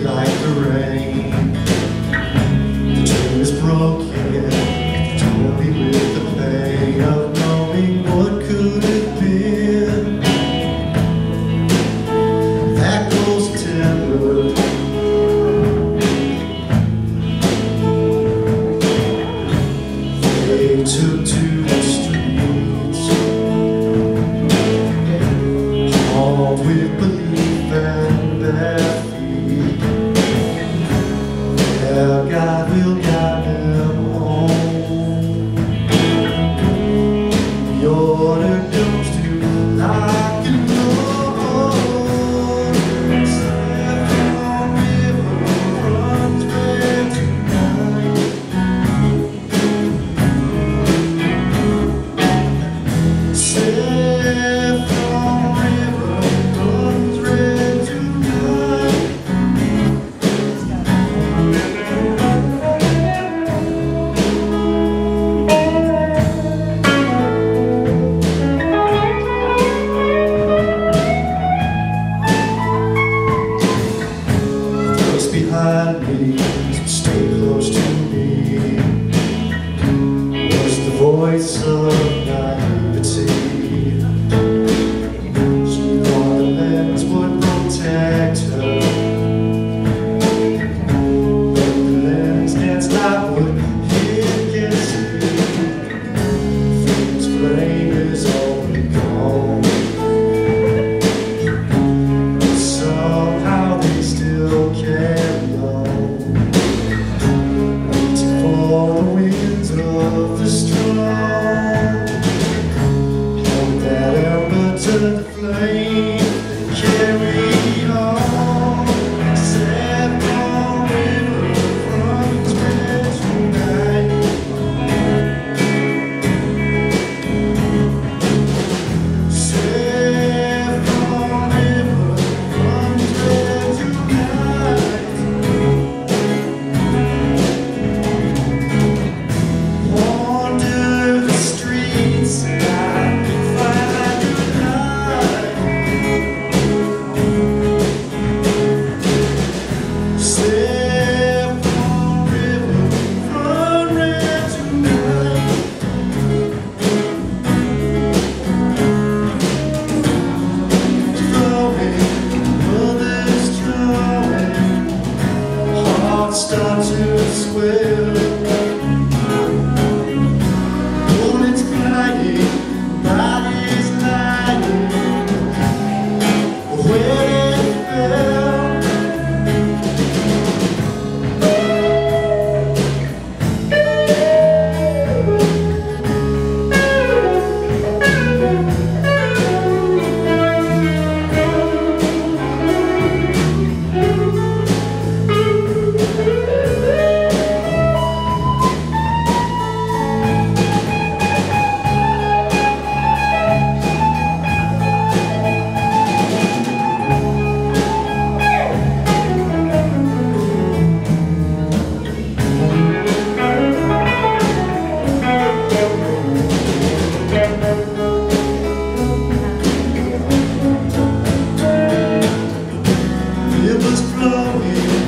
like the rain. behind me Stay close to me. Was the voice of the flame. You.